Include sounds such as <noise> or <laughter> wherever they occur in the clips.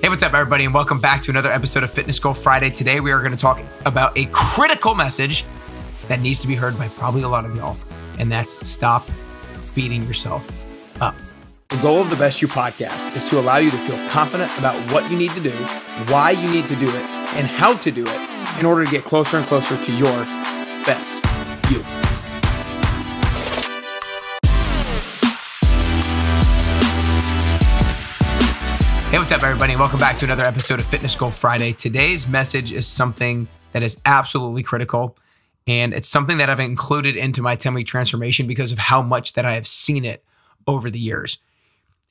Hey, what's up, everybody, and welcome back to another episode of Fitness Goal Friday. Today, we are going to talk about a critical message that needs to be heard by probably a lot of y'all, and that's stop beating yourself up. The goal of the Best You podcast is to allow you to feel confident about what you need to do, why you need to do it, and how to do it in order to get closer and closer to your best you. Hey, what's up, everybody, welcome back to another episode of Fitness Goal Friday. Today's message is something that is absolutely critical, and it's something that I've included into my 10 week transformation because of how much that I have seen it over the years.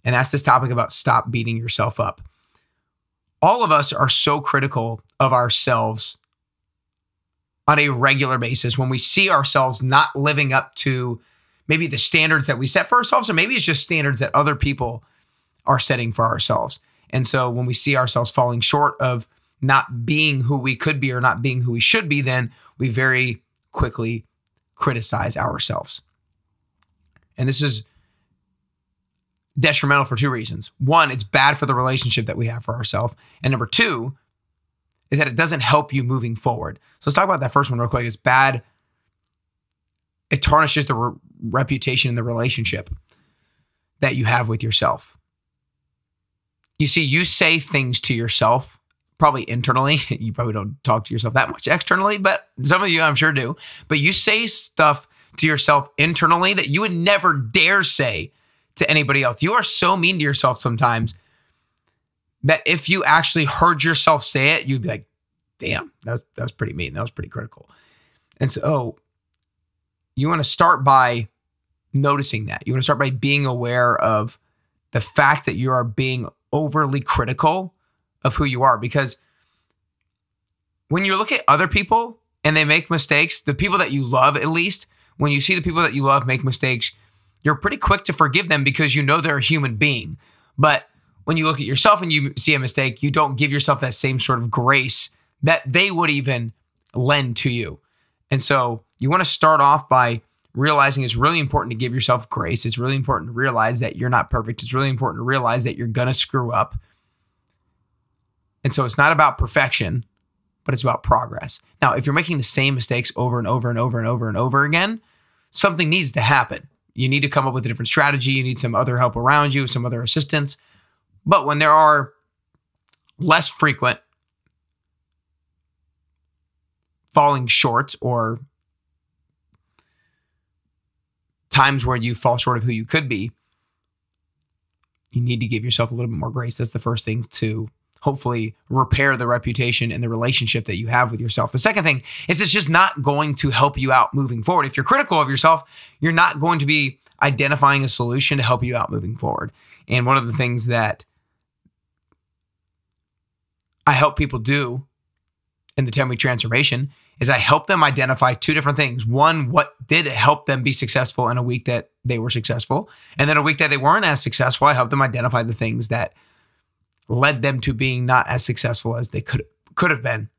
And that's this topic about stop beating yourself up. All of us are so critical of ourselves on a regular basis when we see ourselves not living up to maybe the standards that we set for ourselves, or maybe it's just standards that other people are setting for ourselves. And so when we see ourselves falling short of not being who we could be or not being who we should be, then we very quickly criticize ourselves. And this is detrimental for two reasons. One, it's bad for the relationship that we have for ourselves. And number two, is that it doesn't help you moving forward. So let's talk about that first one real quick. It's bad. It tarnishes the re- reputation in the relationship that you have with yourself. You see, you say things to yourself, probably internally. <laughs> You probably don't talk to yourself that much externally, but some of you I'm sure do. But you say stuff to yourself internally that you would never dare say to anybody else. You are so mean to yourself sometimes that if you actually heard yourself say it, you'd be like, damn, that was, that was pretty mean. That was pretty critical. And so, oh, you want to start by noticing that. You want to start by being aware of the fact that you are being overly critical of who you are because when you look at other people and they make mistakes, the people that you love at least, when you see the people that you love make mistakes, you're pretty quick to forgive them because you know they're a human being. But when you look at yourself and you see a mistake, you don't give yourself that same sort of grace that they would even lend to you. And so you want to start off by realizing it's really important to give yourself grace. It's really important to realize that you're not perfect. It's really important to realize that you're going to screw up. And so it's not about perfection, but it's about progress. Now, if you're making the same mistakes over and over and over and over and over again, something needs to happen. You need to come up with a different strategy. You need some other help around you, some other assistance. But when there are less frequent falling short or times where you fall short of who you could be, you need to give yourself a little bit more grace. That's the first thing to hopefully repair the reputation and the relationship that you have with yourself. The second thing is it's just not going to help you out moving forward. If you're critical of yourself, you're not going to be identifying a solution to help you out moving forward. And one of the things that I help people do in the 10 week transformation is I help them identify two different things. One, what did help them be successful in a week that they were successful? And then a week that they weren't as successful, I help them identify the things that led them to being not as successful as they could could have been.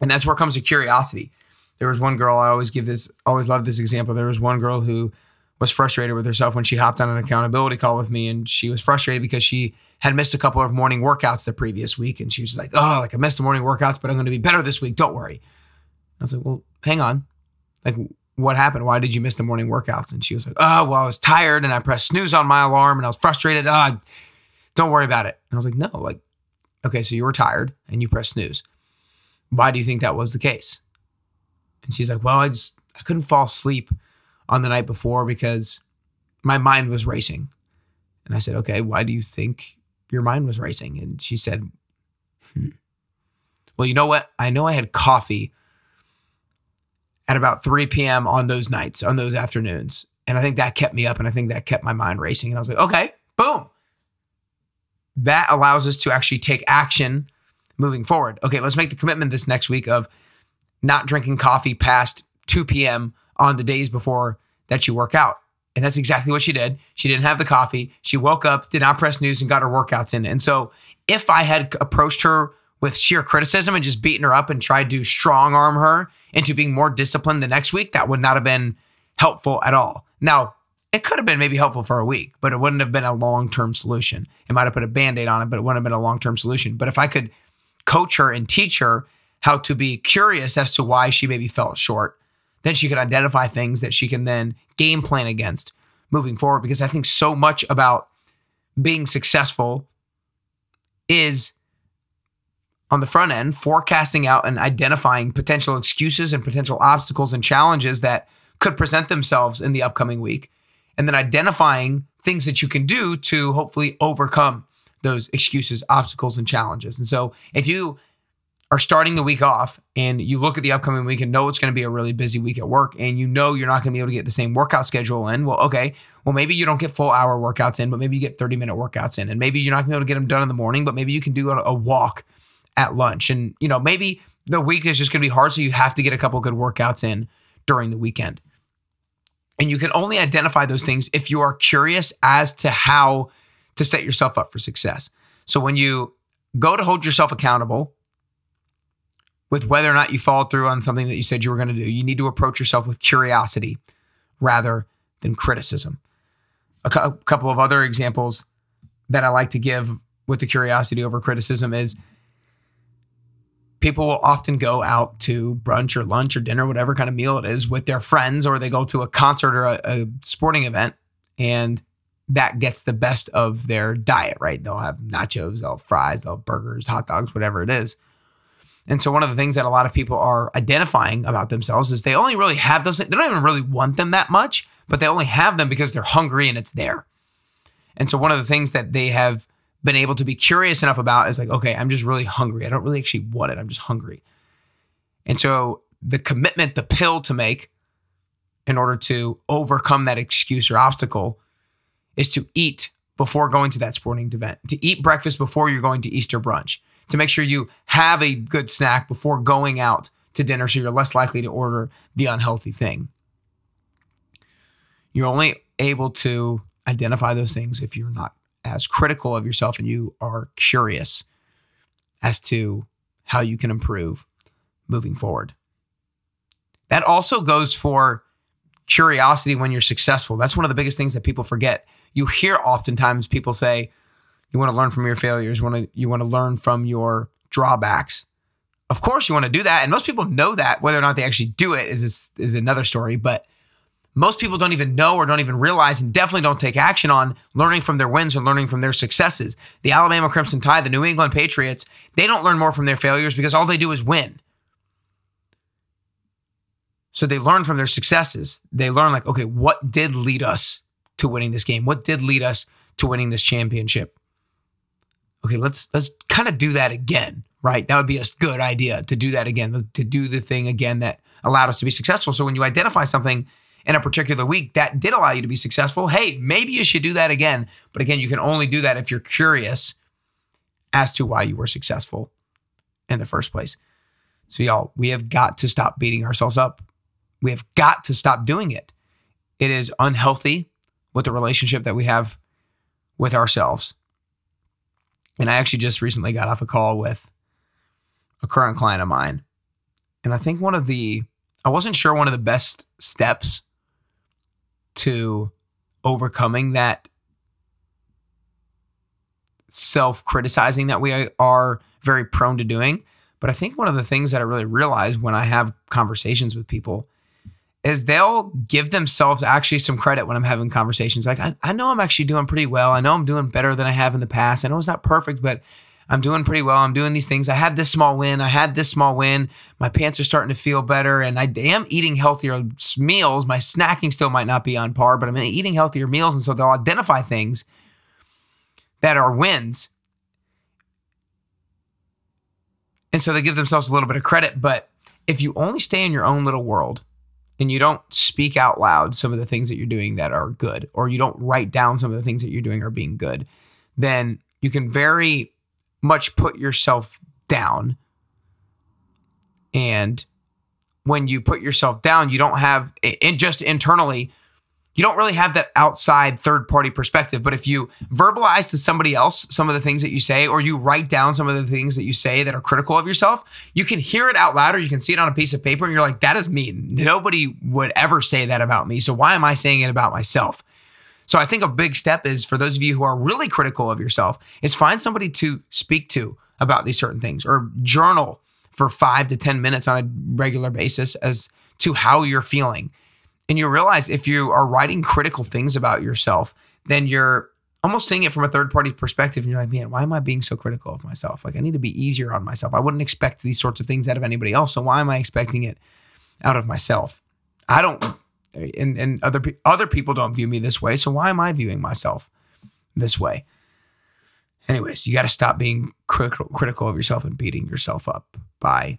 And that's where comes the curiosity. There was one girl, I always give this, always love this example. There was one girl who was frustrated with herself when she hopped on an accountability call with me and she was frustrated because she had missed a couple of morning workouts the previous week and she was like, "Oh, like I missed the morning workouts, but I'm going to be better this week. Don't worry." I was like, well, hang on. Like, what happened? Why did you miss the morning workouts? And she was like, oh, well, I was tired and I pressed snooze on my alarm and I was frustrated. Oh, don't worry about it. And I was like, no, like, okay, so you were tired and you pressed snooze. Why do you think that was the case? And she's like, well, I just, I couldn't fall asleep on the night before because my mind was racing. And I said, okay, why do you think your mind was racing? And she said, hmm. well, you know what? I know I had coffee at about 3 p.m. on those nights, on those afternoons. And I think that kept me up and I think that kept my mind racing. And I was like, okay, boom. That allows us to actually take action moving forward. Okay, let's make the commitment this next week of not drinking coffee past 2 p.m. on the days before that you work out. And that's exactly what she did. She didn't have the coffee. She woke up, did not press news, and got her workouts in. And so if I had approached her with sheer criticism and just beaten her up and tried to strong arm her into being more disciplined the next week, that would not have been helpful at all. Now, it could have been maybe helpful for a week, but it wouldn't have been a long term solution. It might have put a band aid on it, but it wouldn't have been a long term solution. But if I could coach her and teach her how to be curious as to why she maybe fell short, then she could identify things that she can then game plan against moving forward. Because I think so much about being successful is on the front end, forecasting out and identifying potential excuses and potential obstacles and challenges that could present themselves in the upcoming week, and then identifying things that you can do to hopefully overcome those excuses, obstacles, and challenges. And so if you are starting the week off and you look at the upcoming week and know it's going to be a really busy week at work and you know you're not going to be able to get the same workout schedule in, well, okay, well, maybe you don't get full hour workouts in, but maybe you get 30 minute workouts in. And maybe you're not going to be able to get them done in the morning, but maybe you can do a, walk at lunch. And, you know, maybe the week is just going to be hard. So you have to get a couple good workouts in during the weekend. And you can only identify those things if you are curious as to how to set yourself up for success. So when you go to hold yourself accountable, with whether or not you followed through on something that you said you were going to do. You need to approach yourself with curiosity rather than criticism. A couple of other examples that I like to give with the curiosity over criticism is people will often go out to brunch or lunch or dinner, whatever kind of meal it is, with their friends, or they go to a concert or a, a sporting event, and that gets the best of their diet, right? They'll have nachos, they'll have fries, they'll have burgers, hot dogs, whatever it is. And so one of the things that a lot of people are identifying about themselves is they only really have those. They don't even really want them that much, but they only have them because they're hungry and it's there. And so one of the things that they have been able to be curious enough about is like, okay, I'm just really hungry. I don't really actually want it. I'm just hungry. And so the commitment, the pill to make in order to overcome that excuse or obstacle is to eat before going to that sporting event, to eat breakfast before you're going to Easter brunch to make sure you have a good snack before going out to dinner so you're less likely to order the unhealthy thing. You're only able to identify those things if you're not as critical of yourself and you are curious as to how you can improve moving forward. That also goes for curiosity when you're successful. That's one of the biggest things that people forget. You hear oftentimes people say, you want to learn from your failures. You want to you want to learn from your drawbacks. Of course, you want to do that, and most people know that. Whether or not they actually do it is is another story. But most people don't even know or don't even realize, and definitely don't take action on learning from their wins and learning from their successes. The Alabama Crimson Tide, the New England Patriots, they don't learn more from their failures because all they do is win. So they learn from their successes. They learn like, okay, what did lead us to winning this game? What did lead us to winning this championship? okay, let's let's kind of do that again, right? That would be a good idea to do that again, to do the thing again that allowed us to be successful. So when you identify something in a particular week that did allow you to be successful, hey, maybe you should do that again. But again, you can only do that if you're curious as to why you were successful in the first place. So y'all, we have got to stop beating ourselves up. We have got to stop doing it. It is unhealthy with the relationship that we have with ourselves. And I actually just recently got off a call with a current client of mine. And I think one of the, I wasn't sure one of the best steps to overcoming that self criticizing that we are very prone to doing. But I think one of the things that I really realize when I have conversations with people is they'll give themselves actually some credit when I'm having conversations. Like, I, I know I'm actually doing pretty well. I know I'm doing better than I have in the past. I know it's not perfect, but I'm doing pretty well. I'm doing these things. I had this small win. I had this small win. My pants are starting to feel better. And I am eating healthier meals. My snacking still might not be on par, but I'm eating healthier meals. And so they'll identify things that are wins. And so they give themselves a little bit of credit. But if you only stay in your own little world, and you don't speak out loud some of the things that you're doing that are good, or you don't write down some of the things that you're doing are being good, then you can very much put yourself down. And when you put yourself down, you don't have, and just internally, you don't really have that outside third party perspective. But if you verbalize to somebody else some of the things that you say, or you write down some of the things that you say that are critical of yourself, you can hear it out loud or you can see it on a piece of paper and you're like, that is me. Nobody would ever say that about me. So why am I saying it about myself? So I think a big step is for those of you who are really critical of yourself is find somebody to speak to about these certain things or journal for 5 to 10 minutes on a regular basis as to how you're feeling. And you realize if you are writing critical things about yourself, then you're almost seeing it from a third party perspective. And you're like, man, why am I being so critical of myself? Like, I need to be easier on myself. I wouldn't expect these sorts of things out of anybody else. So why am I expecting it out of myself? I don't, and, and other, other people don't view me this way. So why am I viewing myself this way? Anyways, you got to stop being critical, critical of yourself and beating yourself up by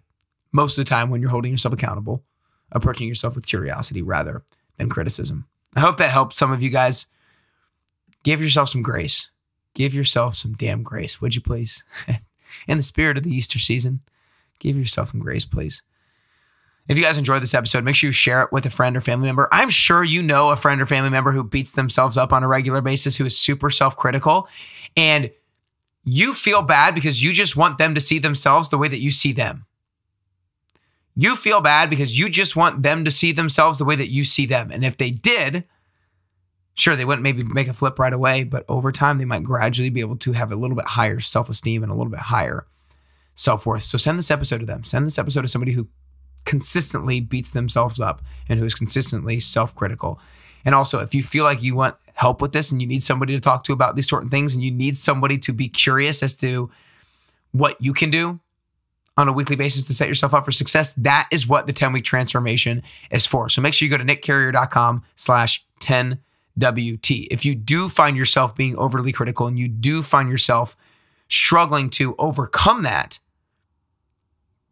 most of the time when you're holding yourself accountable, approaching yourself with curiosity rather than criticism. I hope that helped some of you guys Give yourself some grace. Give yourself some damn grace, would you please? <laughs> In the spirit of the Easter season, give yourself some grace, please. If you guys enjoyed this episode, make sure you share it with a friend or family member. I'm sure you know a friend or family member who beats themselves up on a regular basis, who is super self critical, and you feel bad because you just want them to see themselves the way that you see them. You feel bad because you just want them to see themselves the way that you see them. And if they did, Sure, they wouldn't maybe make a flip right away, but over time, they might gradually be able to have a little bit higher self esteem and a little bit higher self worth. So send this episode to them. Send this episode to somebody who consistently beats themselves up and who is consistently self critical. And also, if you feel like you want help with this and you need somebody to talk to about these certain things and you need somebody to be curious as to what you can do on a weekly basis to set yourself up for success, that is what the 10 week transformation is for. So make sure you go to nickcarrier.com slash 10 WT. If you do find yourself being overly critical and you do find yourself struggling to overcome that,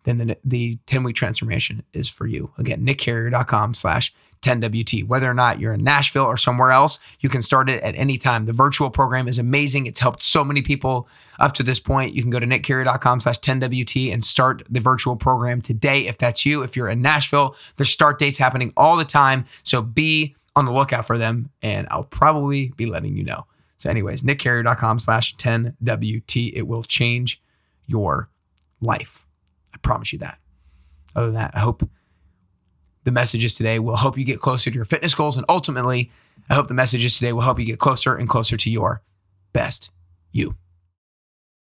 then the, the 10 week transformation is for you. Again, nickcarrier.com slash 10WT. Whether or not you're in Nashville or somewhere else, you can start it at any time. The virtual program is amazing. It's helped so many people up to this point. You can go to nickcarrier.com slash 10WT and start the virtual program today if that's you. If you're in Nashville, there's start dates happening all the time. So be on the lookout for them, and I'll probably be letting you know. So, anyways, nickcarrier.com slash 10WT. It will change your life. Promise you that. Other than that, I hope the messages today will help you get closer to your fitness goals. And ultimately, I hope the messages today will help you get closer and closer to your best you.